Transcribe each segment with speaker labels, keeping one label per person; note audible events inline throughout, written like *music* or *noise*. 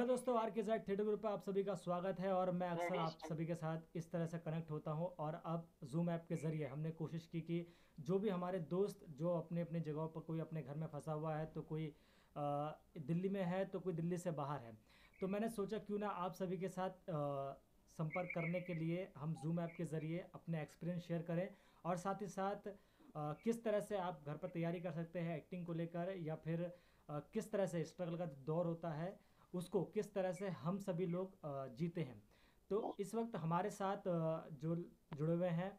Speaker 1: Hello दोस्तों are के side theatre group पर आप सभी का स्वागत है और मैं अक्सर आप सभी के साथ इस तरह से कनेक्ट होता हूँ और अब जूम ऐप के ज़रिए हमने कोशिश की कि जो भी हमारे दोस्त जो अपने अपने जगहों पर कोई अपने घर में फंसा हुआ है तो कोई आ, दिल्ली में है तो कोई दिल्ली से बाहर है। तो मैंने सोचा क्यों ना आप सभी के साथ संपर्क करने के लिए हम जूम ऐप के ज़रिए अपने एक्सपीरियंस शेयर करें और साथ ही साथ आ, किस तरह से आप घर पर तैयारी कर सकते हैं एक्टिंग को लेकर या फिर किस तरह से स्ट्रगल का दौर होता है उसको किस तरह से हम सभी लोग जीते हैं। तो इस वक्त हमारे साथ जो जुड़े हुए हैं,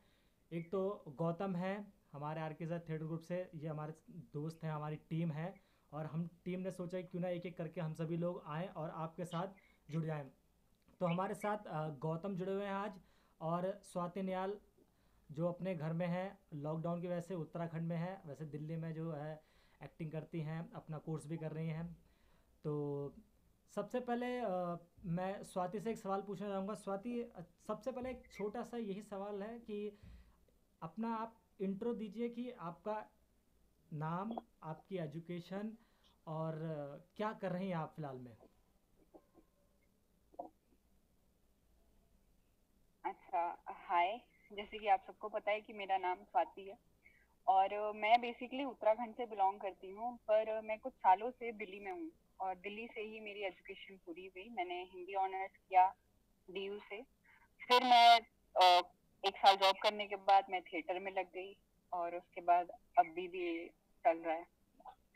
Speaker 1: एक तो गौतम है, हमारे आर के साथ थिएटर ग्रुप से, ये हमारे दोस्त हैं, हमारी टीम है, और हम, टीम ने सोचा क्यों ना एक एक करके हम सभी लोग आएँ और आपके साथ जुड़ जाएँ। तो हमारे साथ गौतम जुड़े हुए हैं आज, और स्वाति नियाल, जो अपने घर में है, लॉकडाउन की वजह से उत्तराखंड में है, वैसे दिल्ली में जो है, एक्टिंग करती हैं, अपना कोर्स भी कर रही हैं। तो सबसे पहले आ, मैं स्वाति से एक सवाल पूछना चाहूँगा। स्वाति सबसे पहले एक छोटा सा यही सवाल है कि अपना आप इंट्रो दीजिए कि आपका नाम आपकी एजुकेशन और क्या कर रही हैं आप फ़िलहाल में?
Speaker 2: अच्छा हाय जैसे कि आप सबको पता है कि मेरा नाम स्वाति है और मैं बेसिकली उत्तराखंड से बिलोंग करती हूँ पर मैं कुछ सालों से दिल्ली में हूँ। और दिल्ली से ही मेरी एजुकेशन पूरी हुई। मैंने हिंदी ऑनर्स किया डीयू से। फिर मैं एक साल जॉब करने के बाद मैं थिएटर में लग गई और उसके बाद अभी भी चल रहा है।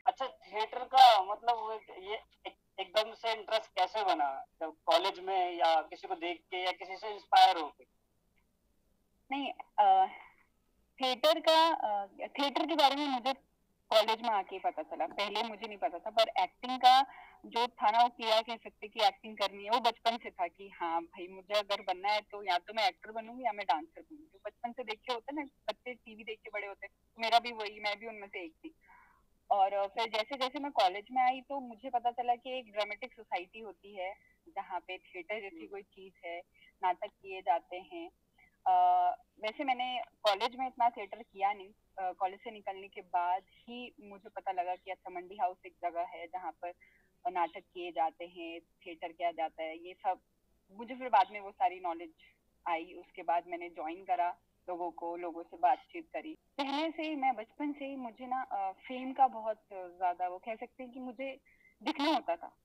Speaker 3: अच्छा थिएटर का मतलब ये एकदम से इंटरेस्ट कैसे बना? जब कॉलेज में या किसी को देख के या किसी से इंस्पायर होके
Speaker 2: नहीं थिएटर का थिएटर के बारे में मुझे कॉलेज में आके पता चला पहले मुझे नहीं पता था पर एक्टिंग का जो था ना वो किया कह सकते कि एक्टिंग करनी है वो बचपन से था कि हाँ भाई मुझे अगर बनना है तो या तो मैं एक्टर बनूँगी या मैं डांसर बनूँगी। तो बचपन से देखे होते ना बच्चे टीवी देख के बड़े होते तो मेरा भी वही मैं भी उनमें से एक थी। और फिर जैसे जैसे मैं कॉलेज में आई तो मुझे पता चला कि एक ड्रामेटिक सोसाइटी होती है जहाँ पे थिएटर जैसी कोई चीज़ है नाटक किए जाते हैं। वैसे मैंने कॉलेज में इतना थिएटर किया नहीं कॉलेज से निकलने के बाद ही मुझे पता लगा कि अच्छा मंडी हाउस एक जगह है जहाँ पर नाटक किए जाते हैं थिएटर किया जाता है ये सब। मुझे फिर बाद में वो सारी नॉलेज आई उसके बाद मैंने ज्वाइन करा लोगों को लोगों से बातचीत करी। पहले से ही मैं बचपन से ही मुझे ना फेम का बहुत ज़्यादा वो कह सकते हैं कि मुझे दिखना होता था।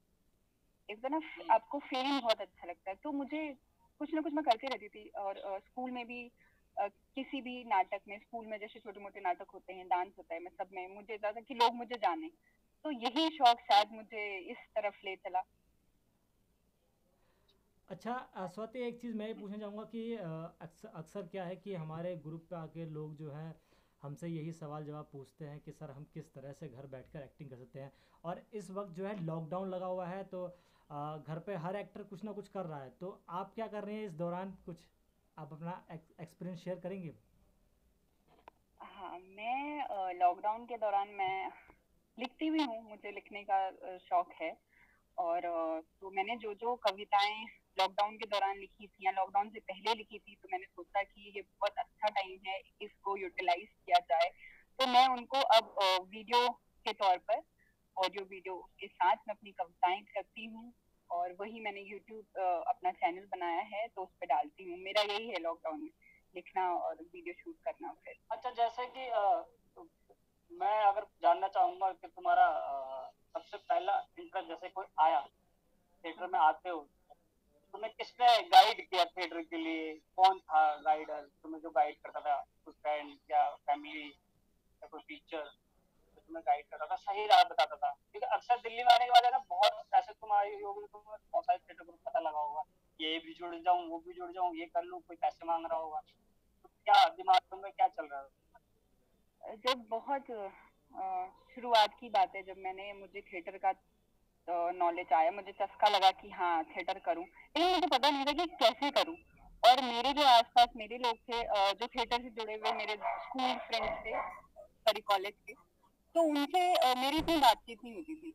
Speaker 2: एक तो ना आपको फेम बहुत अच्छा लगता है तो मुझे कुछ ना कुछ मैं करती रहती थी और स्कूल में भी किसी भी नाटक में, स्कूल में जैसे छोटे मोटे नाटक होते हैं, डांस होता है, मैं सब में, मुझे ज़्यादा कि लोग मुझे जाने। तो यही शौक शायद मुझे इस तरफ़ ले चला।
Speaker 1: अच्छा स्वाति, एक चीज़ मैं पूछना चाहूँगा कि अक्सर अक्सर क्या है कि हमारे ग्रुप पे आके लोग जो है, हमसे यही सवाल जवाब पूछते हैं कि, सर, हम किस तरह से घर बैठकर एक्टिंग कर सकते हैं? और इस वक्त जो है लॉकडाउन लगा हुआ है तो घर पे हर एक्टर कुछ ना कुछ कर रहा है। तो आप क्या कर रहे हैं इस दौरान कुछ? आप अपना एक्सपीरियंस शेयर करेंगे?
Speaker 2: हाँ मैं लॉकडाउन के दौरान मैं लिखती भी हूँ, मुझे लिखने का शौक है। और तो मैंने जो जो कविताएँ लॉकडाउन के दौरान लिखी थी या लॉकडाउन से पहले लिखी थी तो मैंने सोचा कि ये बहुत अच्छा टाइम है, इसको यूटिलाइज किया जाए। तो मैं उनको अब वीडियो के तौर पर ऑडियो वीडियो के साथ मैं अपनी कविताएँ रखती हूँ। और वही मैंने यूट्यूब अपना चैनल बनाया है तो उस पर डालती हूँ। मेरा यही है लॉकडाउन में लिखना और वीडियो शूट करना फिर।
Speaker 3: अच्छा जैसे कि तो मैं अगर जानना चाहूँगा कि तुम्हारा सबसे पहला इंटरेस्ट जैसे कोई आया थिएटर में आते हो तुम्हें किसने गाइड किया थिएटर के लिए? कौन था गाइडर तुम्हें जो गाइड करता था, कुछ फ्रेंड या फैमिली या कोई टीचर तुम्हें गाइड करता था, सही राह बताता था। क्योंकि अक्सर दिल्ली में आने के बाद है ना, बहुत ऐसे तुम आई होगी तो बहुत सारे थिएटर को पता लगा होगा। ये भी जुड़ जाऊँ, वो भी जुड़ जाऊँ, ये कर लूँ, कोई पैसे मांग रहा होगा। तो क्या दिमाग में क्या चल रहा है?
Speaker 2: जब बहुत शुरुआत की बात है, जब मैंने, मुझे थिएटर का नॉलेज आया, मुझे चस्का लगा कि हाँ थिएटर करूँ। लेकिन मुझे पता नहीं था कि कैसे करूँ। और मेरे जो आसपास मेरे लोग थे जो थिएटर से जुड़े हुए मेरे स्कूल फ्रेंड्स थे सॉरी कॉलेज के तो उनसे मेरी इतनी बातचीत नहीं होती थी।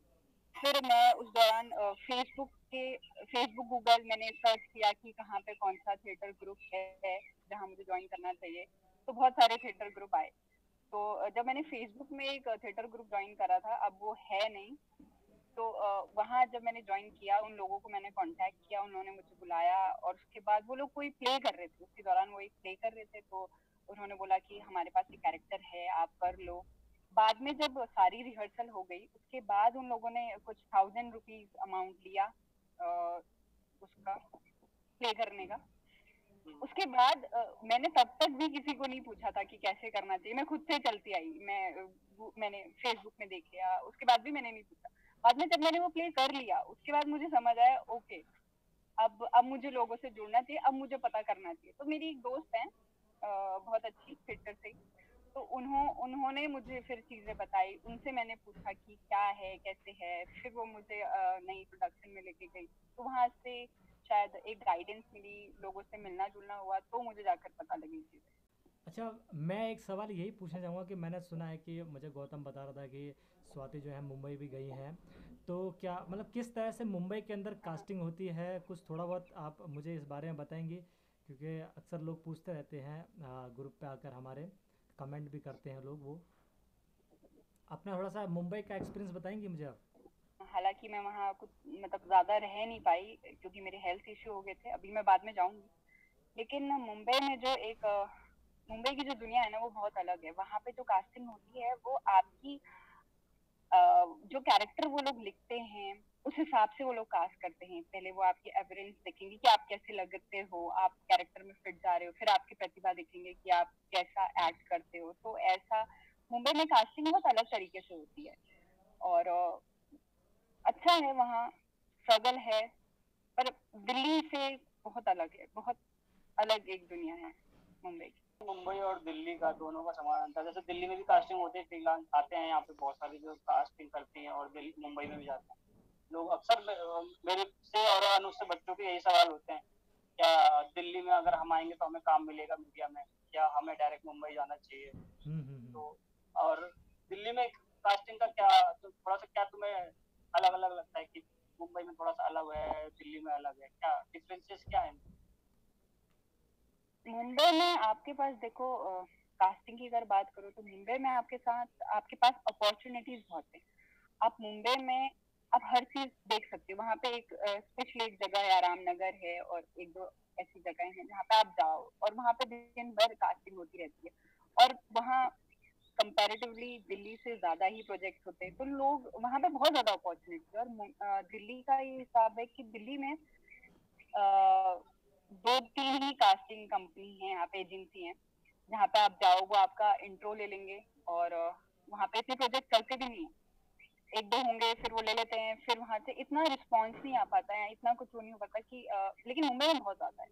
Speaker 2: फिर मैं उस दौरान फेसबुक के फेसबुक गूगल मैंने सर्च किया कि कहाँ पे कौन सा थिएटर ग्रुप है, जहाँ मुझे ज्वाइन करना चाहिए। तो बहुत सारे थिएटर ग्रुप आए। तो जब मैंने फेसबुक में एक थिएटर ग्रुप ज्वाइन करा था, अब वो है नहीं। तो वहाँ जब मैंने ज्वाइन किया, उन लोगों को मैंने कांटेक्ट किया, उन्होंने मुझे बुलाया और उसके बाद वो लोग कोई प्ले कर रहे थे। उसके दौरान वो एक प्ले कर रहे थे तो उन्होंने बोला कि हमारे पास एक कैरेक्टर है, आप कर लो। बाद में जब सारी रिहर्सल हो गई उसके बाद उन लोगों ने कुछ थाउज़ेंड रुपीज़ अमाउंट लिया उसका प्ले करने का। हम्म। उसके बाद आ, मैंने तब तक भी किसी को नहीं पूछा था कि कैसे करना चाहिए। मैं खुद से चलती आई। मैं मैंने फेसबुक में देख लिया उसके बाद भी मैंने नहीं पूछा। बाद में जब मैंने वो प्ले कर लिया उसके बाद मुझे समझ आया ओके अब अब मुझे लोगों से जुड़ना चाहिए अब मुझे पता करना चाहिए। तो मेरी एक दोस्त है बहुत अच्छी थिएटर से तो उन्हों, उन्होंने मुझे फिर चीज़ें बताई। उनसे मैंने पूछा कि क्या है, कैसे है? फिर वो मुझे नई प्रोडक्शन में लेके गई। तो वहाँ से शायद एक गाइडेंस मिली, लोगों से मिलना जुलना हुआ तो मुझे जाकर पता लगी चीज़ें।
Speaker 1: अच्छा मैं एक सवाल यही पूछना चाहूँगा कि मैंने सुना है कि मुझे गौतम बता रहा था कि स्वाति जो है मुंबई भी गई हैं। तो क्या मतलब किस तरह से मुंबई के अंदर कास्टिंग होती है? कुछ थोड़ा बहुत आप मुझे इस बारे में बताएँगे? क्योंकि अक्सर लोग पूछते रहते हैं ग्रुप पे आकर हमारे। कमेंट भी करते हैं लोग वो। अपना थोड़ा सा मुंबई का एक्सपीरियंस बताएँगे मुझे आप?
Speaker 2: हालाँकि मैं वहाँ कुछ मतलब ज़्यादा रह नहीं पाई, क्योंकि मेरे हेल्थ इश्यू हो गए थे। अभी मैं बाद में जाऊँगी। लेकिन मुंबई में जो एक, मुंबई की जो दुनिया है ना, वो बहुत अलग है। वहाँ पे जो कास्टिंग होती है, वो आपकी जो कैरेक्टर वो लोग लिखते हैं, उस हिसाब से वो लोग कास्ट करते हैं। पहले वो आपकी एविडेंस देखेंगे कि आप कैसे लगते हो, आप कैरेक्टर में फिट जा रहे हो, फिर आपकी प्रतिभा देखेंगे कि आप कैसा एक्ट करते हो। तो ऐसा मुंबई में कास्टिंग बहुत अलग तरीके से होती है। और अच्छा है वहाँ स्ट्रगल है, पर दिल्ली से बहुत अलग है, बहुत अलग एक दुनिया है मुंबई की।
Speaker 3: मुंबई और दिल्ली का दोनों का समाधान था जैसे दिल्ली में भी कास्टिंग होती है आते हैं यहाँ पे बहुत सारे जो कास्टिंग करती हैं और दिल्ली मुंबई में भी जाते हैं। लोग अक्सर मेरे से और अनुज से बच्चों के यही सवाल होते हैं क्या दिल्ली में अगर हम आएँगे तो हमें काम मिलेगा मीडिया में? या हमें डायरेक्ट मुंबई जाना चाहिए? हम्म, हम्म, हम्म। तो और दिल्ली में कास्टिंग का क्या तो थोड़ा सा क्या तुम्हें अलग अलग लगता है कि मुंबई में थोड़ा सा अलग है दिल्ली में अलग है? क्या डिफरेंसेस क्या है?
Speaker 2: मुंबई में आपके पास देखो कास्टिंग की अगर बात करो तो मुंबई में आपके साथ, आपके पास अपॉर्चुनिटीज़ बहुत है। आप मुंबई में, आप हर चीज़ देख सकते हो। वहाँ पे एक स्पेशली एक जगह है आराम नगर है और एक दो ऐसी जगह है जहाँ पे आप जाओ और वहाँ पे दिन भर कास्टिंग होती रहती है। और वहाँ कंपैरेटिवली दिल्ली से ज़्यादा ही प्रोजेक्ट होते हैं। तो लोग, वहाँ पे बहुत ज़्यादा अपॉर्चुनिटी और दिल्ली का ये हिसाब है कि दिल्ली में दो तीन ही कास्टिंग कंपनी है यहाँ पे एजेंसी है जहाँ पे आप जाओ वो आपका इंट्रो ले लेंगे और वहाँ पे इतने प्रोजेक्ट चलते भी नहीं है। एक दो होंगे फिर वो ले लेते हैं फिर वहाँ से इतना रिस्पॉन्स नहीं आ पाता है इतना कुछ वो नहीं हो पाता कि आ, लेकिन मुंबई में बहुत ज़्यादा है।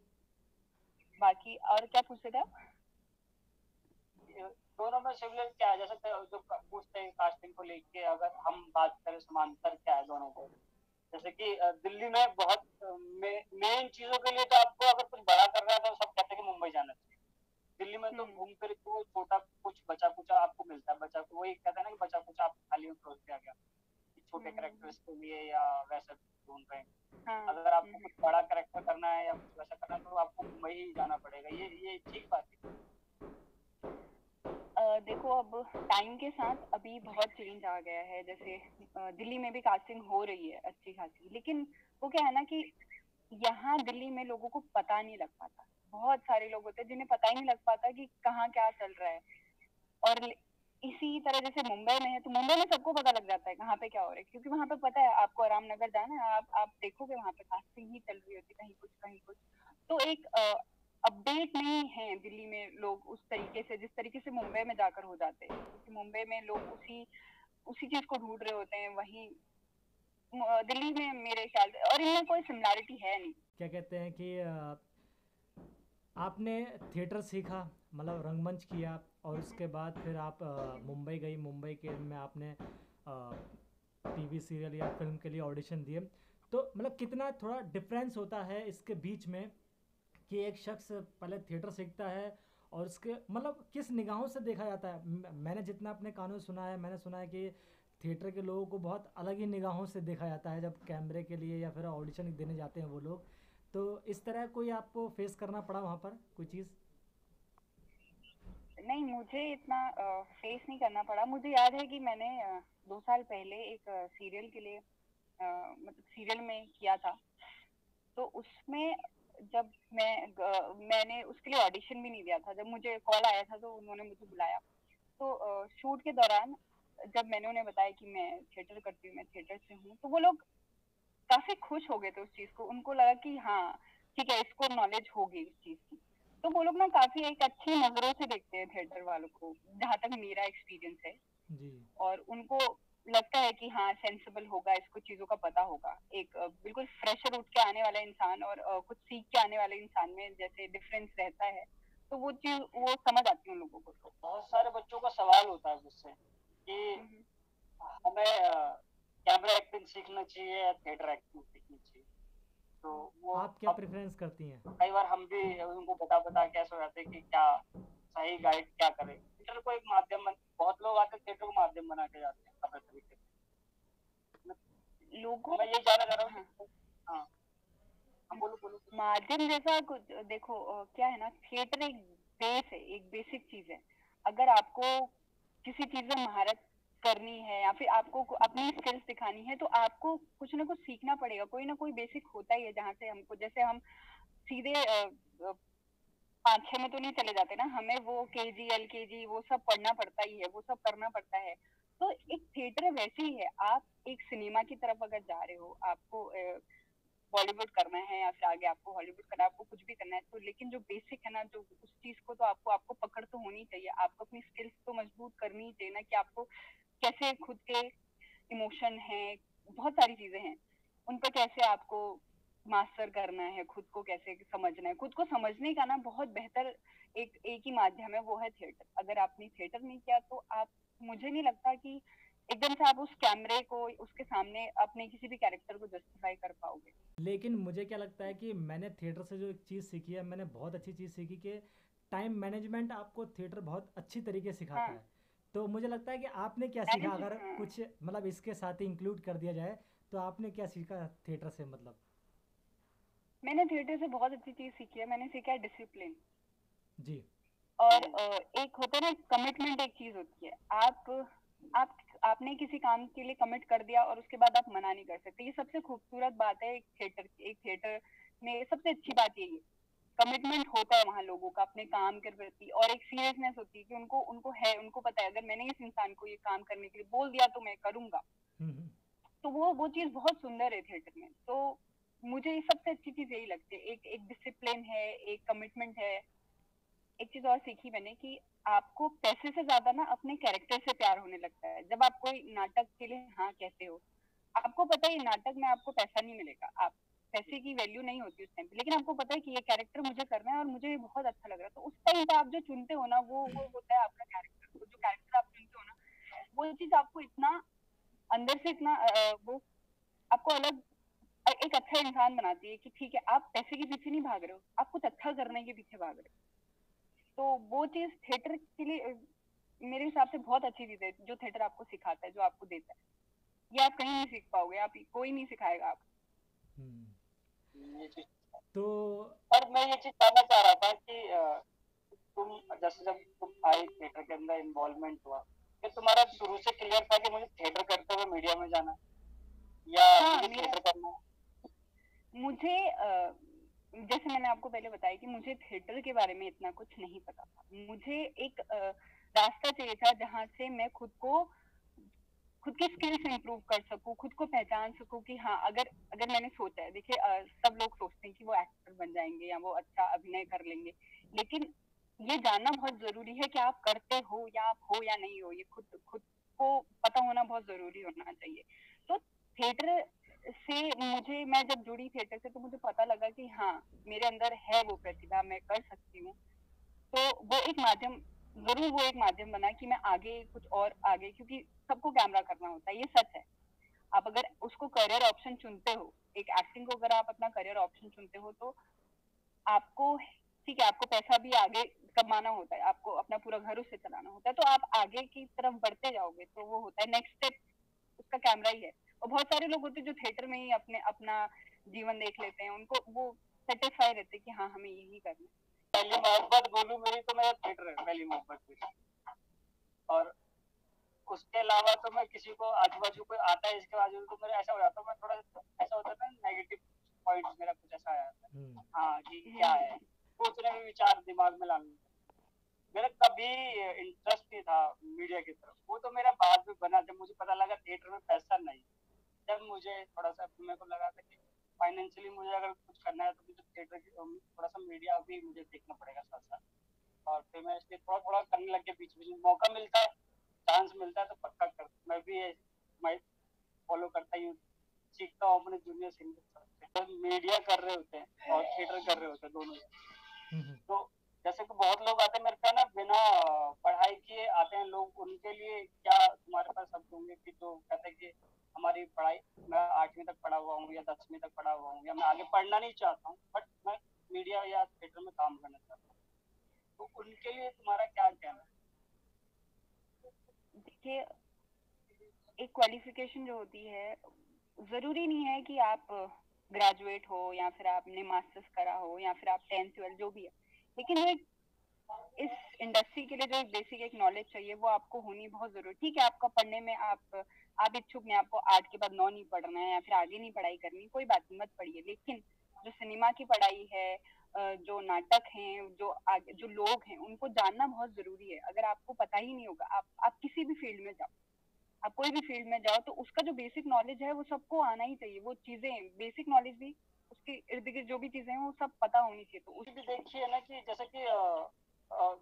Speaker 2: बाकी और क्या पूछते थे
Speaker 3: दोनों में सिमिलर क्या है? जैसे जो पूछते हैं कास्टिंग को लेके अगर हम बात करें समांतर क्या है दोनों को? जैसे कि दिल्ली में बहुत मेन चीज़ों के लिए तो आपको अगर कुछ बड़ा कर रहा है तो सब कहते हैं कि मुंबई जाना चाहिए। दिल्ली में तो हम्म। घूम फिर तो छोटा कुछ बचा कुचा आपको मिलता है। बचा वही कहते हैं ना कि बचा कुचा आप खाली क्लोज किया गया। छोटे कैरेक्टर्स हम्म। के लिए या वैसे ढूंढ रहे हैं। हाँ, अगर आपको हम्म। कुछ बड़ा करेक्टर करना है या कुछ वैसा करना है तो आपको मुंबई ही जाना पड़ेगा। ये ये ठीक बात है।
Speaker 2: देखो, अब टाइम के साथ अभी बहुत चेंज आ गया है। जैसे दिल्ली में भी कास्टिंग हो रही है अच्छी खासी। लेकिन वो क्या है ना कि यहाँ दिल्ली में लोगों को पता नहीं लग पाता। बहुत सारे लोग होते हैं जिन्हें पता ही नहीं लग पाता कि कहाँ क्या चल रहा है। और इसी तरह जैसे मुंबई में है तो मुंबई में सबको पता लग जाता है कहाँ पे क्या हो रहा है। क्योंकि वहाँ पे पता है, आपको आराम नगर जाना है, आप आप देखोगे वहाँ पे कास्टिंग ही चल रही होती कहीं कुछ कहीं कुछ। तो एक अपडेट नहीं है दिल्ली में लोग उस तरीके से, जिस तरीके से मुंबई में जाकर हो जाते हैं। क्योंकि मुंबई में लोग उसी उसी चीज़ को ढूंढ रहे होते हैं, वहीं दिल्ली में मेरे ख्याल और इनमें कोई सिमिलैरिटी है नहीं।
Speaker 1: क्या कहते हैं कि आपने थिएटर सीखा मतलब रंगमंच किया, और उसके बाद फिर आप मुंबई गई, मुंबई के में आपने टीवी सीरियल या फ़िल्म के लिए ऑडिशन दिए। तो मतलब कितना थोड़ा डिफरेंस होता है इसके बीच में? कि एक शख्स पहले थिएटर सीखता है और उसके मतलब किस निगाहों से देखा जाता है? मैंने जितना अपने कानून सुना है मैंने सुना है कि थिएटर के लोगों को बहुत अलग ही निगाहों से देखा जाता है जब कैमरे के लिए या फिर ऑडिशन देने जाते हैं वो लोग। तो इस तरह कोई आपको फेस करना पड़ा वहाँ पर? कोई चीज़?
Speaker 2: नहीं मुझे इतना आ, फेस नहीं करना पड़ा। मुझे याद है कि मैंने आ, दो साल पहले एक आ, सीरियल के लिए मतलब सीरियल में किया था। तो उसमें जब मैं मैंने उसके लिए ऑडिशन भी नहीं दिया था। जब मुझे कॉल आया था तो उन्होंने मुझे बुलाया। तो शूट के दौरान जब मैंने उन्हें बताया कि मैं थिएटर करती हूँ मैं थिएटर से हूँ तो वो लोग काफ़ी खुश हो गए थे उस चीज़ को। उनको लगा कि हाँ ठीक है इसको नॉलेज होगी इस चीज़ की। तो वो लोग ना काफ़ी एक अच्छी नज़रों से देखते हैं थिएटर वालों को जहाँ तक मेरा एक्सपीरियंस है। जी। और उनको लगता है कि हाँ सेंसिबल होगा इसको चीज़ों का पता होगा। एक बिल्कुल फ्रेशर उठ के आने वाला इंसान और कुछ सीख के आने वाले इंसान में जैसे डिफरेंस रहता है तो वो चीज़ वो समझ आती है लोगों को तो।
Speaker 3: बहुत सारे बच्चों का सवाल होता है मुझसे कि हम्म। हमें कैमरा एक्टिंग सीखना चाहिए या थिएटर एक्टिंग सीखनी चाहिए?
Speaker 1: तो वो आप क्या प्रेफरेंस करती हैं?
Speaker 3: कई बार हम भी उनको बता बता के ऐसा रहते कि क्या सही गाइड क्या करें। थिएटर को एक माध्यम बहुत लोग आते थिएटर को माध्यम बना के जाते हैं। रहा हूँ। हाँ।
Speaker 2: माध्यम जैसा कुछ, देखो क्या है ना, थिएटर एक बेस है, एक बेसिक चीज़ है। अगर आपको किसी चीज़ में महारत करनी है या फिर आपको अपनी स्किल्स दिखानी है तो आपको कुछ ना कुछ सीखना पड़ेगा। कोई ना कोई बेसिक होता ही है जहाँ से हमको, जैसे हम सीधे पाँच छह में तो नहीं चले जाते ना, हमें वो के जी एल के जी वो सब पढ़ना पड़ता ही है, वो सब करना पड़ता है। तो एक थिएटर वैसे ही है। आप एक सिनेमा की तरफ़ अगर जा रहे हो, आपको बॉलीवुड करना है या फिर आगे आपको हॉलीवुड करना है, आपको कुछ भी करना है तो लेकिन जो बेसिक है ना, जो उस चीज़ को तो आपको आपको पकड़ तो होनी चाहिए। आपको अपनी स्किल्स तो मज़बूत करनी चाहिए ना कि आपको कैसे खुद के इमोशन है, बहुत सारी चीज़ें हैं। उन पर कैसे आपको मास्टर करना है, खुद को कैसे समझना है। खुद को समझने का ना बहुत बेहतर एक एक ही माध्यम है, वो है थिएटर अगर आपने थिएटर नहीं किया तो आप मुझे नहीं लगता कि एकदम से आप उस कैमरे को उसके सामने अपने किसी भी कैरेक्टर को जस्टिफाई कर पाओगे।
Speaker 1: लेकिन मुझे क्या लगता है कि मैंने थिएटर से जो एक चीज़ सीखी है मैंने बहुत अच्छी चीज़ सीखी कि टाइम मैनेजमेंट आपको थिएटर बहुत अच्छी तरीके सिखाता हाँ. है। तो मुझे लगता है कि आपने क्या सीखा? अगर हाँ। कुछ मतलब इसके साथ ही इंक्लूड कर दिया जाए तो आपने क्या सीखा थिएटर से मतलब?
Speaker 2: मैंने थिएटर से बहुत अच्छी चीज़ सीखी है मैंने सीखा है डिसिप्लिन
Speaker 1: जी।
Speaker 2: और एक होता है ना कमिटमेंट एक चीज़ होती है। आप आप आपने किसी काम के लिए कमिट कर दिया और उसके बाद आप मना नहीं कर सकते। ये सबसे खूबसूरत बात है एक थिएटर एक थिएटर में सबसे अच्छी बात यही है। कमिटमेंट होता है वहाँ लोगों का अपने काम के प्रति और एक सीरियसनेस होती है कि उनको उनको है उनको पता है अगर मैंने इस इंसान को ये काम करने के लिए बोल दिया तो मैं करूँगा। हम्म, हम्म। तो वो वो चीज़ बहुत सुंदर है थिएटर में। तो मुझे सबसे अच्छी चीज़ यही लगती है। एक एक डिसिप्लिन है एक कमिटमेंट है। एक चीज़ और सीखी मैंने कि आपको पैसे से ज़्यादा ना अपने कैरेक्टर से प्यार होने लगता है। जब आप कोई नाटक के लिए हाँ कहते हो, आपको पता है नाटक में आपको पैसा नहीं मिलेगा। आप पैसे की वैल्यू नहीं होती उस टाइम पे। लेकिन आपको पता है कि ये कैरेक्टर मुझे करना है और मुझे ये बहुत अच्छा लग रहा है। तो उस टाइम आप जो चुनते हो ना, वो वो होता है आपका कैरेक्टर जो कैरेक्टर आप चुनते हो ना, वो चीज़ आपको इतना अंदर से इतना वो आपको अलग एक अच्छा इंसान बनाती है कि ठीक है, आप पैसे के पीछे नहीं भाग रहे हो। आप कुछ अच्छा करने के पीछे भाग रहे हो। तो वो चीज़ थिएटर के लिए मेरे हिसाब से बहुत अच्छी चीज़ है जो थिएटर आपको सिखाता है जो आपको देता है। ये आप कहीं नहीं सीख पाओगे आप कोई नहीं सिखाएगा आप
Speaker 3: हम्म। तो और मैं ये चीज़ जानना चाह रहा था कि तुम जैसे जब तुम आए थिएटर के अंदर इन्वॉल्वमेंट हुआ कि तुम्हारा शुरू से क्लियर था कि मुझे थिएटर करते हुए मीडिया में जाना या हाँ, थिएटर करना
Speaker 2: मुझे जैसे मैंने आपको पहले बताया कि मुझे थिएटर के बारे में इतना कुछ नहीं पता था। मुझे एक रास्ता चाहिए था जहाँ से मैं खुद को, खुद की स्किल्स इंप्रूव कर सकूँ, खुद को पहचान सकूँ कि हाँ अगर अगर मैंने सोचा है, देखिए सब लोग सोचते हैं कि वो एक्टर बन जाएँगे या वो अच्छा अभिनय कर लेंगे, लेकिन ये जानना बहुत ज़रूरी है कि आप करते हो या आप हो या नहीं हो, ये खुद खुद को पता होना बहुत ज़रूरी होना चाहिए। तो थिएटर से मुझे, मैं जब जुड़ी थिएटर से तो मुझे पता लगा कि हाँ मेरे अंदर है वो प्रतिभा, मैं कर सकती हूँ। तो वो एक माध्यम, ज़रूर वो एक माध्यम बना कि मैं आगे कुछ और आगे, क्योंकि सबको कैमरा करना होता है, ये सच है। आप अगर उसको करियर ऑप्शन चुनते हो, एक एक्टिंग को अगर आप अपना करियर ऑप्शन चुनते हो तो आपको, ठीक है, आपको पैसा भी आगे कमाना होता है, आपको अपना पूरा घर उससे चलाना होता है तो आप आगे की तरफ़ बढ़ते जाओगे तो वो होता है नेक्स्ट स्टेप उसका कैमरा ही है। और बहुत सारे लोग होते हैं जो थिएटर में ही अपने अपना जीवन देख लेते हैं। उनको वो सेटिस्फाई रहते कि हाँ हमें यही करना
Speaker 3: पहली मोहब्बत बोलूँ मेरी तो मेरा थिएटर है पहली मोहब्बत और उसके अलावा तो मैं किसी को आजू बाजू कोई आता है इसके बाजू तो मेरा ऐसा हो जाता है मैं थोड़ा ऐसा होता है ना नेगेटिव पॉइंट मेरा कुछ ऐसा आया था
Speaker 1: हम्म,
Speaker 3: हाँ कि क्या है? सोचने में विचार दिमाग में लाने। मेरा कभी इंटरेस्ट नहीं था मीडिया की तरफ़। वो तो मेरा बाद में बना जब मुझे पता लगा थिएटर में पैसा नहीं। जब मुझे थोड़ा सा मेरे को लगा था कि फाइनेंशियली मुझे अगर कुछ करना है तो मुझे थिएटर की थोड़ा सा मीडिया भी मुझे देखना पड़ेगा साथ साथ और फिर मैं इसलिए थोड़ा थोड़ा करने लग गया बीच बीच में मौका मिलता है चांस मिलता है तो पक्का कर मैं भी मैं फॉलो करता ही हूँ। सीखता हूँ अपने जूनियर सिंगर से मीडिया कर रहे होते हैं और थिएटर कर रहे होते हैं दोनों। तो जैसे कि बहुत लोग आते हैं मेरे पास ना बिना पढ़ाई किए आते हैं लोग उनके लिए क्या तुम्हारे पास शब्द होंगे कि जो कहते हैं कि हमारी पढ़ाई, मैं आठवीं तक पढ़ा हुआ हूँ या दसवीं तक पढ़ा हुआ हूँ, या मैं आगे पढ़ना नहीं चाहता हूँ बट मैं मीडिया या थिएटर में काम करना चाहता हूँ। तो उनके लिए तुम्हारा क्या कहना है?
Speaker 2: देखिए, एक क्वालिफिकेशन जो होती है, ज़रूरी नहीं है कि आप ग्रेजुएट हो या फिर आपने मास्टर्स करा हो या फिर आप टेंथ ट्वेल्थ जो भी है। लेकिन एक, इस इंडस्ट्री के लिए जो बेसिक एक नॉलेज चाहिए, वो आपको होनी बहुत ज़रूरी, ठीक है? आपका पढ़ने में आप आप इच्छुक नहीं आपको आर्ट के बाद नौ नहीं पढ़ना है या फिर आगे नहीं पढ़ाई करनी कोई बात नहीं मत पढ़िए। लेकिन जो सिनेमा की पढ़ाई है जो नाटक हैं जो आगे जो लोग हैं उनको जानना बहुत ज़रूरी है। अगर आपको पता ही नहीं होगा आप आप किसी भी फ़ील्ड में जाओ आप कोई भी फ़ील्ड में जाओ तो उसका जो बेसिक नॉलेज है वो सबको आना ही चाहिए। वो चीज़ें बेसिक नॉलेज भी उसके इर्द गिर्द जो भी चीज़ें हैं वो सब पता होनी चाहिए। तो
Speaker 3: उस भी देखिए ना कि जैसे कि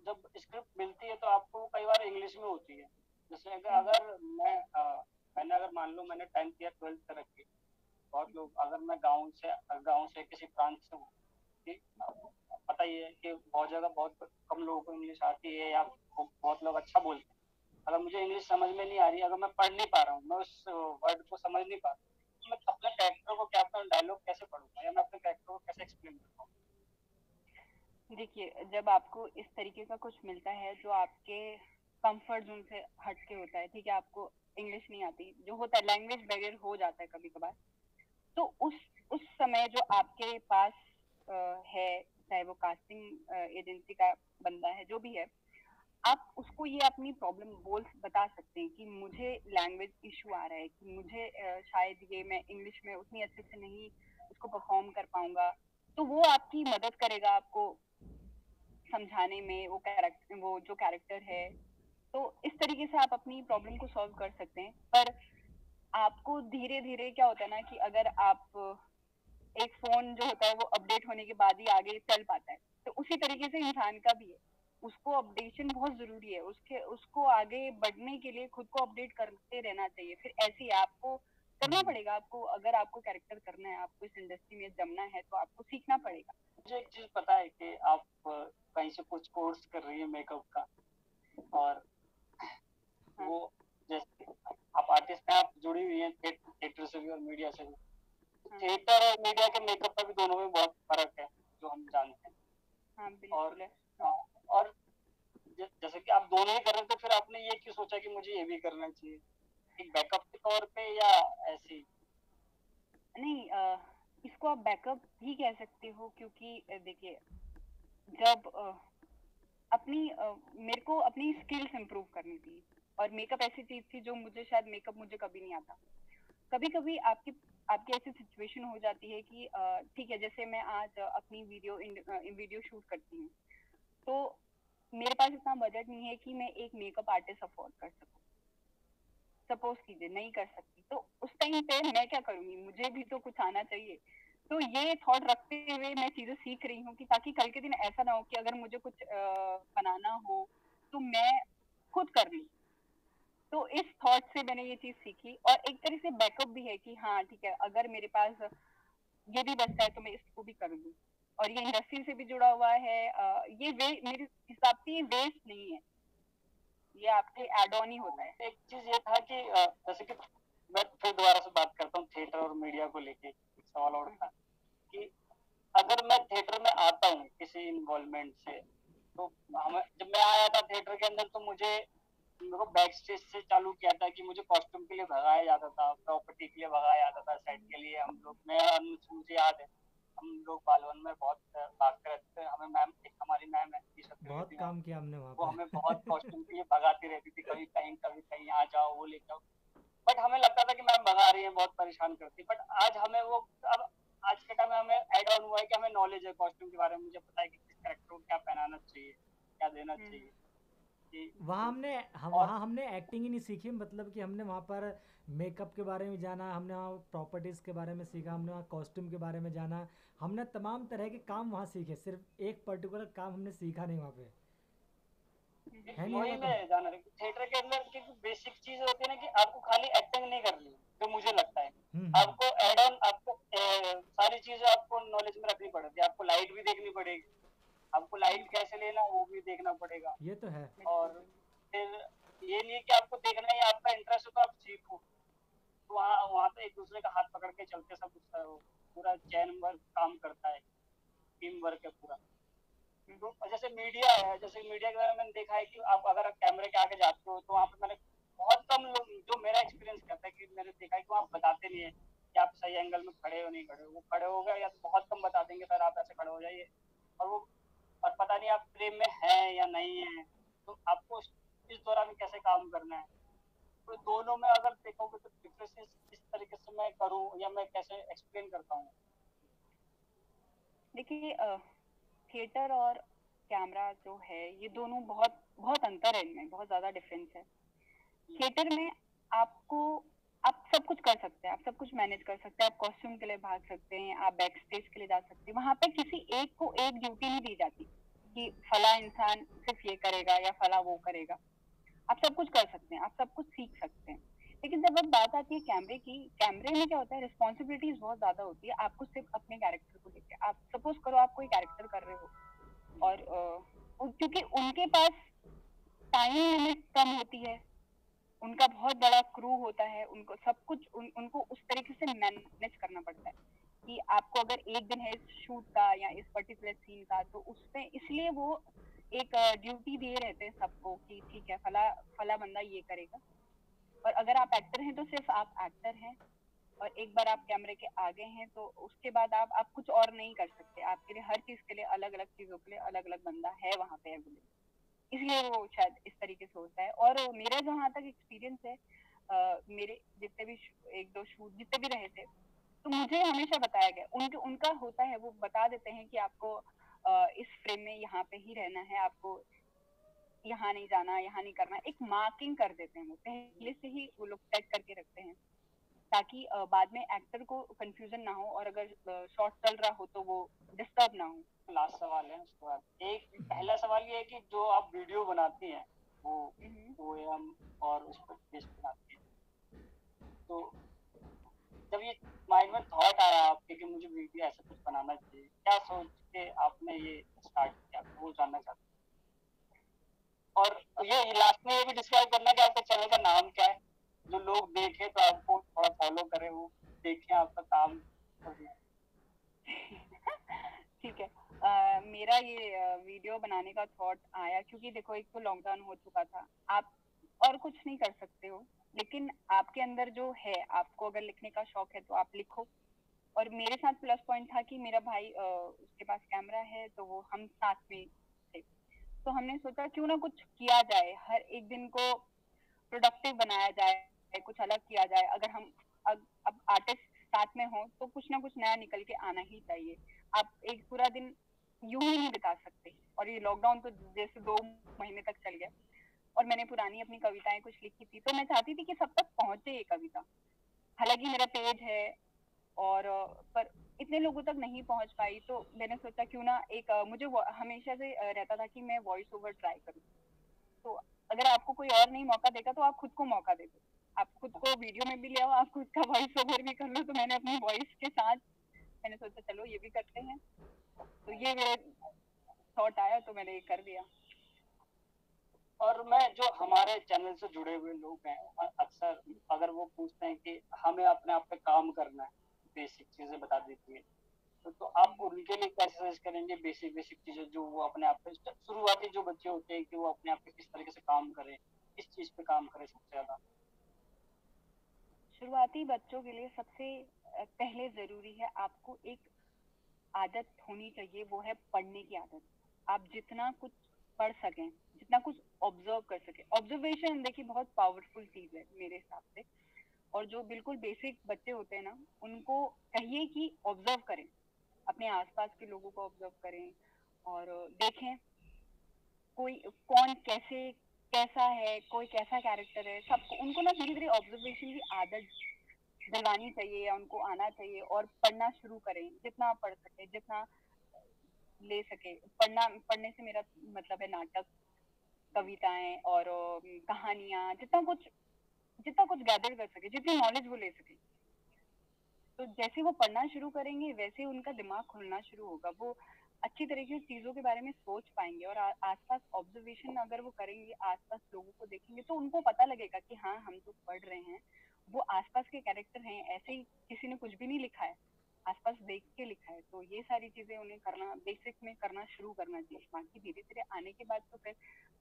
Speaker 3: जब स्क्रिप्ट मिलती है तो आपको कई बार इंग्लिश में होती है। जैसे
Speaker 2: हम्म।
Speaker 3: अगर मैं मैंने अगर मान लो मैंने टेंथ या ट्वेल्थ कर रखी बहुत लोग अगर मैं गाँव से गाँव से किसी प्रांत से हूँ पता ही है कि बहुत जगह बहुत कम लोगों को इंग्लिश आती है या बहुत लोग अच्छा बोलते हैं। अगर मुझे इंग्लिश समझ में नहीं आ रही, अगर मैं पढ़ नहीं पा रहा हूँ, मैं उस वर्ड को समझ नहीं पा रहा तो मैं अपने कैरेक्टर को क्या अपना डायलॉग कैसे पढ़ूँगा या मैं अपने कैरेक्टर को कैसे एक्सप्लेन करूँगा
Speaker 2: देखिए, जब आपको इस तरीके का कुछ मिलता है जो आपके कंफर्ट जोन से हट के होता है, ठीक है? आपको इंग्लिश नहीं आती। जो होता है लैंग्वेज बैरियर हो जाता है कभी कभार तो उस उस समय जो आपके पास है, चाहे वो कास्टिंग एजेंसी का बंदा है, जो भी है, आप उसको ये अपनी प्रॉब्लम बोल बता सकते हैं कि मुझे लैंग्वेज इशू आ रहा है, कि मुझे शायद ये मैं इंग्लिश में उतनी अच्छे से नहीं उसको परफॉर्म कर पाऊँगा। तो वो आपकी मदद करेगा आपको समझाने में, वो कैरेक्टर वो जो कैरेक्टर है तो इस तरीके से आप अपनी प्रॉब्लम को सॉल्व कर सकते हैं। पर आपको धीरे धीरे क्या होता है ना कि अगर आप एक फ़ोन जो होता है वो अपडेट होने के बाद ही आगे चल पाता है। तो उसी तरीके से इंसान का भी है। उसको अपडेशन बहुत ज़रूरी है। उसके उसको आगे बढ़ने के लिए खुद को अपडेट करते रहना चाहिए। फिर ऐसे ही आपको करना हम्म। पड़ेगा। आपको अगर आपको कैरेक्टर करना है आपको इस इंडस्ट्री में जमना है तो आपको सीखना पड़ेगा।
Speaker 3: मुझे एक चीज़ पता है कि आप कहीं से कुछ कोर्स कर रही है मेकअप का और। वो जैसे आप आर्टिस्ट हैं आप जुड़ी हुई हैं थिएटर से भी और मीडिया से भी। हाँ। थिएटर और मीडिया के मेकअप का भी दोनों में बहुत फ़र्क है जो हम जानते हैं।
Speaker 2: हाँ, और
Speaker 3: हाँ, और जैसे कि आप दोनों ही कर रहे थे फिर आपने ये क्यों सोचा कि मुझे ये भी करना चाहिए? एक बैकअप के तौर पे या ऐसी
Speaker 2: नहीं आ, इसको आप बैकअप ही कह सकते हो क्योंकि देखिए जब आ, अपनी आ, मेरे को अपनी स्किल्स इंप्रूव करनी थी। और मेकअप ऐसी चीज़ थी जो मुझे शायद मेकअप मुझे कभी नहीं आता। कभी कभी आपकी आपकी ऐसी सिचुएशन हो जाती है कि ठीक है, जैसे मैं आज अपनी वीडियो वीडियो शूट करती हूँ। तो मेरे पास इतना बजट नहीं है कि मैं एक मेकअप आर्टिस्ट अफोर्ड कर सकूँ। सपोज़ कीजिए, नहीं कर सकती। तो उस टाइम पे मैं क्या करूँगी? मुझे भी तो कुछ आना चाहिए। तो ये थॉट रखते हुए मैं चीज़ें सीख रही हूँ कि ताकि कल के दिन ऐसा ना हो कि अगर मुझे कुछ बनाना हो तो मैं खुद कर लूँ। तो इस थॉट से मैंने ये चीज़ सीखी और एक तरह से बैकअप भी है कि हाँ ठीक है, अगर मेरे पास ये भी बचता है तो मैं इसको भी कर लूँ और ये इंडस्ट्री से भी जुड़ा हुआ है ये वे, मेरे हिसाब से वेस्ट नहीं है। ये आपके एड ऑन ही होता है।
Speaker 3: एक चीज़ ये था कि जैसे कि मैं फिर दोबारा से बात करता हूँ थिएटर और मीडिया को लेके, सवाल और था कि अगर मैं थिएटर में आता हूँ किसी इन्वॉल्वमेंट से तो हमें, जब मैं आया था थिएटर के अंदर तो मुझे मेरे को बैक स्टेज से चालू किया था कि मुझे कॉस्ट्यूम के लिए भगाया जाता था प्रॉपर्टी के लिए भगाया जाता था सेट के लिए। हम लोग मैं मुझे याद है हम लोग बालवन में बहुत भागते रहते थे। हमें मैम एक हमारी मैम है
Speaker 1: बहुत काम किया हमने वहाँ
Speaker 3: वो हमें बहुत कॉस्ट्यूम के लिए भगाती रहती थी कभी कहीं कभी कहीं आ जाओ वो ले जाओ। बट हमें लगता था कि मैम भगा रही है बहुत परेशान करती बट आज हमें वो अब आज के टाइम में हमें एड ऑन हुआ है कि हमें नॉलेज है कॉस्ट्यूम के बारे में। मुझे पता है कि किस कैरेक्टर को क्या पहनाना चाहिए क्या देना
Speaker 2: हम्म।
Speaker 3: चाहिए।
Speaker 1: वहाँ हमने हम वहाँ हमने एक्टिंग ही नहीं सीखी मतलब कि हमने वहाँ पर मेकअप के बारे में जाना हमने वहाँ प्रॉपर्टीज़ के बारे में सीखा हमने वहाँ कॉस्ट्यूम के बारे में जाना। हमने तमाम तरह के काम वहाँ सीखे सिर्फ़ एक पर्टिकुलर काम हमने सीखा नहीं वहाँ पे। है वो तो?
Speaker 3: थिएटर के अंदर की बेसिक चीज़ होती है ना कि आपको खाली एक्टिंग नहीं करनी जो मुझे लगता है।
Speaker 1: हम्म, हम्म,
Speaker 3: आपको एड ऑन आपको सारी चीज़ें आपको नॉलेज में रखनी पड़ेगी आपको लाइट भी देखनी पड़ेगी। आपको लाइट कैसे लेना वो भी देखना पड़ेगा।
Speaker 1: ये तो है।
Speaker 3: और फिर ये नहीं कि आपको देखना ही आपका इंटरेस्ट हो तो आप सीखो। तो वहाँ वहाँ पे एक दूसरे का हाथ पकड़ के चलते सब कुछ पूरा चैन वर्क काम करता है। टीम वर्क है पूरा। तो जैसे मीडिया है जैसे मीडिया के बारे में मैंने देखा है कि आप अगर कैमरे के आगे जाते हो तो वहाँ पे मैंने बहुत कम लोग जो मेरा एक्सपीरियंस कहता है कि मैंने देखा है कि वहाँ बताते नहीं है कि आप सही एंगल में खड़े हो नहीं खड़े हो। वो खड़े हो गए या तो बहुत कम बता देंगे सर आप ऐसे खड़े हो जाइए। और वो और पता नहीं आप फ्रेम में हैं या नहीं है तो आपको इस इस दौरान कैसे काम करना है? तो दोनों में अगर देखोगे तो डिफरेंसेस इस तरीके से मैं करूँ या मैं कैसे एक्सप्लेन करता हूँ
Speaker 2: देखिए थिएटर और कैमरा जो है ये दोनों बहुत बहुत अंतर है इनमें बहुत ज़्यादा डिफरेंस है। थिएटर में आपको आप सब कुछ कर सकते हैं, आप सब कुछ मैनेज कर सकते हैं, आप कॉस्ट्यूम के लिए भाग सकते हैं, आप बैक स्टेज के लिए जा सकते हैं। वहाँ पे किसी एक को एक ड्यूटी नहीं दी जाती कि फला इंसान सिर्फ़ ये करेगा या फला वो करेगा। आप सब कुछ कर सकते हैं, आप सब कुछ सीख सकते हैं। लेकिन जब अब बात आती है कैमरे की कैमरे में क्या होता है रिस्पॉन्सिबिलिटीज बहुत ज़्यादा होती है आपको सिर्फ़ अपने कैरेक्टर को लेकर आप सपोज़ करो आप कोई कैरेक्टर कर रहे हो और क्योंकि उनके पास टाइम लिमिट कम होती है उनका बहुत बड़ा क्रू होता है उनको सब कुछ उन, उनको उस तरीके से मैनेज करना पड़ता है कि आपको अगर एक दिन है इस शूट का या इस पर्टिकुलर सीन का तो उसमें इसलिए वो एक ड्यूटी दिए रहते हैं सबको कि ठीक है फला फला बंदा ये करेगा। और अगर आप एक्टर हैं तो सिर्फ़ आप एक्टर हैं। और एक बार आप कैमरे के आगे हैं तो उसके बाद आप आप कुछ और नहीं कर सकते। आपके लिए हर चीज़ के लिए अलग अलग चीज़ों के लिए अलग अलग बंदा है वहाँ पे अवेलेबल इसलिए वो शायद इस तरीके से होता है। और मेरा जहाँ तक एक्सपीरियंस है अ, मेरे जितने भी एक दो शूट जितने भी रहे थे तो मुझे हमेशा बताया गया उनके उनका होता है वो बता देते हैं कि आपको अ, इस फ्रेम में यहाँ पे ही रहना है आपको यहाँ नहीं जाना यहाँ नहीं करना एक मार्किंग कर देते हैं वो पहले से ही वो लोग सेट करके रखते हैं। ताकि बाद में एक्टर को कंफ्यूजन ना हो और अगर शॉर्ट चल रहा हो तो वो डिस्टर्ब ना हो।
Speaker 3: लास्ट सवाल है उसके बाद। एक पहला सवाल ये है कि जो आप वीडियो बनाती हैं वो
Speaker 2: हम्म।
Speaker 3: पोएम और उस पर पेज बनाती हैं। तो जब ये माइंड में थॉट आया आपके कि मुझे वीडियो ऐसा कुछ बनाना चाहिए क्या सोच के आपने ये स्टार्ट किया? वो जानना चाहते और ये लास्ट में ये भी डिस्क्राइब करना कि आपके चैनल का नाम क्या है? जो लोग देखें तो आपको थोड़ा फॉलो करें वो देखें आपका काम *laughs*
Speaker 2: ठीक है। अ, मेरा ये वीडियो बनाने का थॉट आया क्योंकि देखो एक तो लॉकडाउन हो चुका था। आप और कुछ नहीं कर सकते हो लेकिन आपके अंदर जो है आपको अगर लिखने का शौक है तो आप लिखो। और मेरे साथ प्लस पॉइंट था कि मेरा भाई अ, उसके पास कैमरा है तो वो हम साथ में थे। तो हमने सोचा क्यों ना कुछ किया जाए हर एक दिन को प्रोडक्टिव बनाया जाए। कुछ अलग किया जाए। अगर हम अब, अब आर्टिस्ट साथ में हो तो कुछ ना कुछ नया निकल के आना ही चाहिए। आप एक पूरा दिन यूँ ही नहीं बिता सकते और ये लॉकडाउन तो जैसे दो महीने तक चल गया। और मैंने पुरानी अपनी कविताएँ कुछ लिखी थी तो मैं चाहती थी कि सब तक पहुँचे ये कविता। हालाँकि मेरा पेज है और पर इतने लोगों तक नहीं पहुँच पाई तो मैंने सोचा क्यों ना एक मुझे हमेशा से रहता था कि मैं वॉइस ओवर ट्राई करूँ। तो अगर आपको कोई और नहीं मौका देगा तो आप खुद को मौका दे दो। आप खुद को वीडियो में भी ले आप खुद का वॉइस ओवर भी कर लो तो मैंने अपनी वॉइस के साथ मैंने सोचा चलो ये भी करते हैं। तो ये मेरे थॉट आया तो मैंने ये कर दिया।
Speaker 3: और मैं जो हमारे चैनल से जुड़े हुए लोग हैं अक्सर अगर वो पूछते हैं कि हमें अपने आप पे काम करना है बेसिक चीज़ें बता देती है तो, तो आप उनके लिए क्या सजेस्ट करेंगे? बेसिक बेसिक चीज़ें जो वो अपने आप पे शुरुआती जो बच्चे होते हैं कि वो अपने आप पे किस तरीके से काम करें किस चीज़ पे काम करें सबसे ज़्यादा?
Speaker 2: शुरुआती बच्चों के लिए सबसे पहले ज़रूरी है आपको एक आदत होनी चाहिए, वो है पढ़ने की आदत। आप जितना कुछ पढ़ सकें, जितना कुछ ऑब्ज़र्व कर सकें। ऑब्जर्वेशन देखिए बहुत पावरफुल चीज़ है मेरे हिसाब से। और जो बिल्कुल बेसिक बच्चे होते हैं ना, उनको कहिए कि ऑब्ज़र्व करें। अपने आसपास के लोगों को ऑब्ज़र्व करें और देखें कोई, कौन कैसे कैसा है, कोई कैसा कैरेक्टर है, सबको, उनको ना धीरे धीरे ऑब्जर्वेशन की आदत दिलवानी चाहिए या उनको आना चाहिए और पढ़ना शुरू करें, जितना पढ़ सके, जितना ले सके। पढ़ना, पढ़ने से मेरा मतलब है नाटक, कविताएँ और कहानियाँ, जितना कुछ जितना कुछ गैदर कर सके, जितनी नॉलेज वो ले सके। तो जैसे वो पढ़ना शुरू करेंगे, वैसे उनका दिमाग खुलना शुरू होगा। वो अच्छी तरीके से चीज़ों के बारे में सोच पाएँगे और आसपास ऑब्जर्वेशन अगर वो करेंगे, आसपास लोगों को देखेंगे तो उनको पता लगेगा कि हाँ हम तो पढ़ रहे हैं। वो आसपास के कैरेक्टर हैं, ऐसे ही किसी ने कुछ भी नहीं लिखा है। आसपास देख के लिखा है। तो ये सारी चीज़ें उन्हें करना बेसिक में करना शुरू करना चाहिए। बाकी धीरे धीरे आने के बाद तो फिर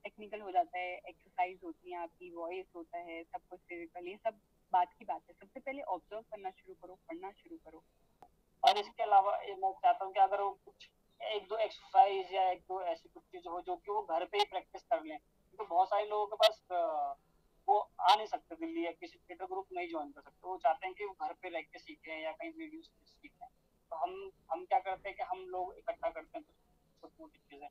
Speaker 2: टेक्निकल हो जाता है एक्सरसाइज होती है, आपकी वॉइस होता है, सब कुछ फ़िज़िकल ये सब बात की बात है। सबसे पहले ऑब्ज़र्व करना शुरू करो, पढ़ना शुरू करो।
Speaker 3: और इसके अलावा मैं चाहता हूँ कि अगर वो कुछ एक दो एक्सरसाइज या एक दो ऐसी कुछ चीज़ हो जो कि वो घर पे ही प्रैक्टिस कर लें। तो बहुत सारे लोगों के पास वो आ नहीं सकते दिल्ली या किसी थिएटर ग्रुप नहीं ज्वाइन कर सकते। वो चाहते हैं कि वो घर पे रह के सीखें या कहीं वीडियो सीखें। तो हम हम क्या करते हैं कि हम लोग इकट्ठा करते हैं छोटी चीज़ें।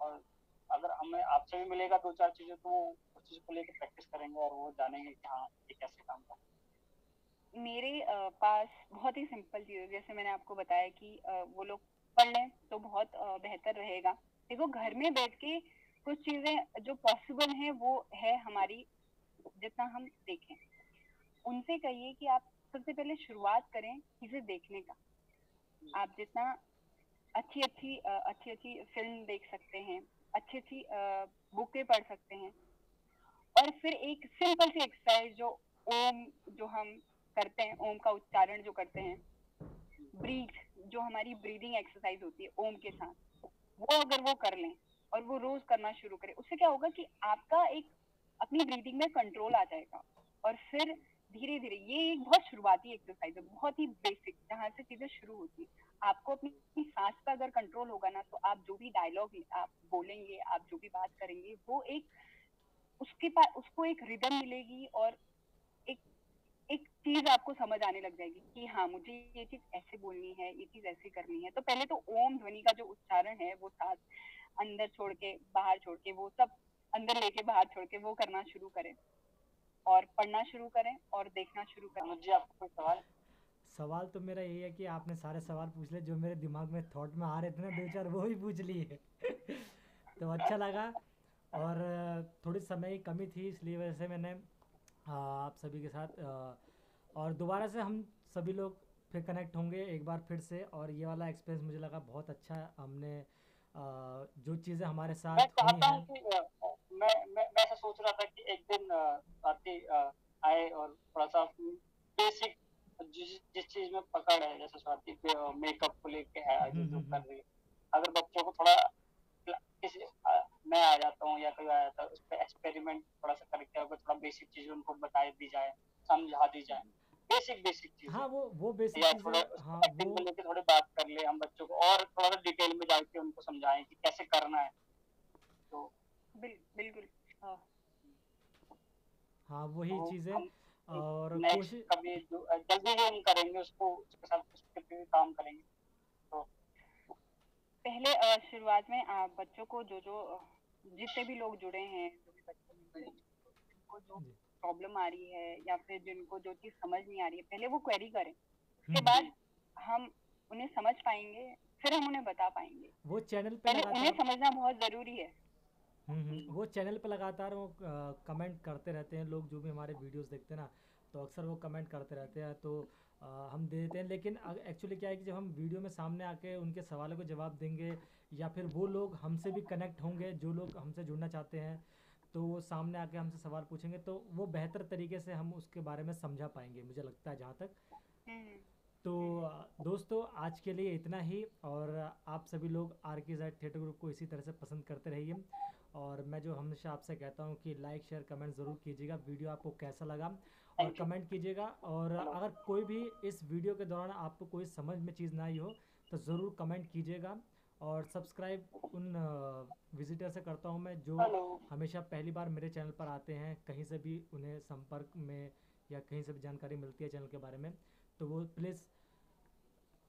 Speaker 3: और अगर हमें, आपसे भी मिलेगा दो चार चीज़ें तो वो उस चीज़ को लेकर प्रैक्टिस करेंगे और वो जानेंगे कि हाँ ये कैसे काम करता
Speaker 2: मेरे पास बहुत ही सिंपल चीज़ है जैसे मैंने आपको बताया कि वो लोग पढ़ लें तो बहुत बेहतर रहेगा। देखो, घर में बैठ के कुछ चीज़ें जो पॉसिबल हैं, वो है हमारी, जितना हम देखें। उनसे कहिए कि आप सबसे पहले शुरुआत करें चीज़ें देखने का। आप जितना अच्छी अच्छी अच्छी अच्छी फ़िल्म देख सकते हैं अच्छी अच्छी बुकें पढ़ सकते हैं। और फिर एक सिंपल सी एक्सरसाइज जो ओम, जो हम करते हैं, ओम का उच्चारण जो करते हैं ब्रीथ जो हमारी ब्रीदिंग एक्सरसाइज होती है, ओम के साथ, वो अगर वो कर लें और वो रोज करना शुरू करें, उससे क्या होगा कि आपका एक अपनी ब्रीदिंग में कंट्रोल आ जाएगा। और फिर धीरे धीरे ये एक बहुत शुरुआती एक्सरसाइज है, बहुत ही बेसिक जहाँ से चीज़ें शुरू होती है। आपको अपनी सांस पर अगर कंट्रोल होगा ना तो आप जो भी डायलॉग आप बोलेंगे, आप जो भी बात करेंगे, वो एक उसके पास उसको एक रिदम मिलेगी और एक चीज़ आपको समझ आने लग जाएगी कि हाँ मुझे ये चीज़ ऐसे बोलनी है ये चीज़ ऐसे करनी है। तो पहले तो ओम ध्वनि का जो उच्चारण है वो सांस अंदर छोड़ के बाहर छोड़ के वो सब अंदर लेके बाहर छोड़ के वो करना शुरू करें। और पढ़ना शुरू करें और देखना शुरू करें।
Speaker 3: मुझे आपको कोई सवाल?
Speaker 1: सवाल तो मेरा यही है कि आपने सारे सवाल पूछ लिए जो मेरे दिमाग में थॉट में आ रहे थे ना दो चार वो ही पूछ लिए। *laughs* तो अच्छा लगा। और थोड़ी समय की कमी थी इसलिए वजह से मैंने आप सभी के साथ और दोबारा से हम सभी लोग फिर कनेक्ट होंगे एक बार फिर से और ये वाला एक्सपीरियंस मुझे लगा बहुत अच्छा है। हमने जो चीज़ें हमारे साथ
Speaker 3: हुई हैं मैं मैं मैं ऐसा सोच रहा था कि एक दिन स्वाति आए और थोड़ा सा बेसिक जिस जिस चीज़ में पकड़ है जैसे स्वाति पे मेकअप को लेके है जो जो कर रही है। अगर बच्चों को थोड़ा किसी मैं आ जाता हूँ या कोई आ जाता है उस पर एक्सपेरिमेंट थोड़ा सा करके अगर थोड़ा बेसिक चीज़ उनको बता दी जाए समझा दी जाए। बेसिक बेसिक चीज़।
Speaker 1: हाँ वो वो बेसिक
Speaker 3: या थोड़ा हाँ, वो... लेके थोड़ी बात कर ले हम बच्चों को और थोड़ा सा डिटेल में जाके उनको समझाएँ कि कैसे करना है। तो
Speaker 2: बिल्कुल हाँ।
Speaker 1: हाँ वही
Speaker 3: तो
Speaker 1: चीज़ है और
Speaker 3: कोशिश कभी जल्दी ही हम करेंगे उसको उसके साथ उसके पे काम करेंगे। तो
Speaker 2: पहले शुरुआत में बच्चों को जो जो जितने भी लोग जुड़े हैं जो भी बच्चे जिनको जो प्रॉब्लम आ रही है या फिर जिनको जो चीज़ समझ नहीं आ रही है पहले वो क्वेरी करें। उसके हम्म, बाद हम्म। हम उन्हें समझ पाएँगे फिर हम उन्हें बता पाएँगे।
Speaker 1: वो चैनल पे
Speaker 2: पहले उन्हें समझना बहुत ज़रूरी है।
Speaker 1: हम्म, वो चैनल पे लगातार वो कमेंट करते रहते हैं लोग जो भी हमारे वीडियोस देखते हैं ना तो अक्सर वो कमेंट करते रहते हैं तो हम दे देते हैं। लेकिन एक्चुअली क्या है कि जब हम वीडियो में सामने आके उनके सवालों को जवाब देंगे या फिर वो लोग हमसे भी कनेक्ट होंगे जो लोग हमसे जुड़ना चाहते हैं तो वो सामने आके हमसे सवाल पूछेंगे तो वो बेहतर तरीके से हम उसके बारे में समझा पाएँगे मुझे लगता है जहाँ तक। हम्म। तो दोस्तों आज के लिए इतना ही और आप सभी लोग आर के जेड थिएटर ग्रुप को इसी तरह से पसंद करते रहिए। और मैं जो हमेशा आपसे कहता हूँ कि लाइक शेयर कमेंट ज़रूर कीजिएगा। वीडियो आपको कैसा लगा? और कमेंट कीजिएगा। और अगर कोई भी इस वीडियो के दौरान आपको कोई समझ में चीज़ ना आई हो तो ज़रूर कमेंट कीजिएगा। और सब्सक्राइब उन विजिटर से करता हूँ मैं जो हमेशा पहली बार मेरे चैनल पर आते हैं। कहीं से भी उन्हें संपर्क में या कहीं से भी जानकारी मिलती है चैनल के बारे में तो वो प्लीज़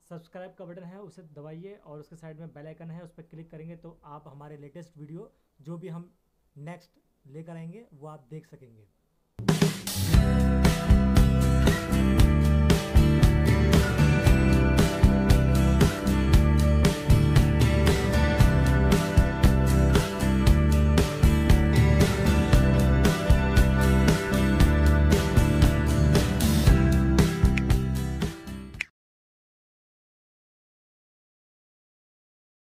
Speaker 1: सब्सक्राइब का बटन है उसे दबाइए और उसके साइड में बेल आइकन है उस पर क्लिक करेंगे तो आप हमारे लेटेस्ट वीडियो जो भी हम नेक्स्ट लेकर आएँगे वो आप देख सकेंगे।